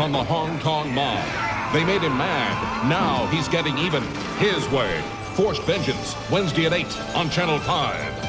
on the Hong Kong mob. They made him mad. Now he's getting even his way. Forced Vengeance, Wednesday at 8 on Channel 5.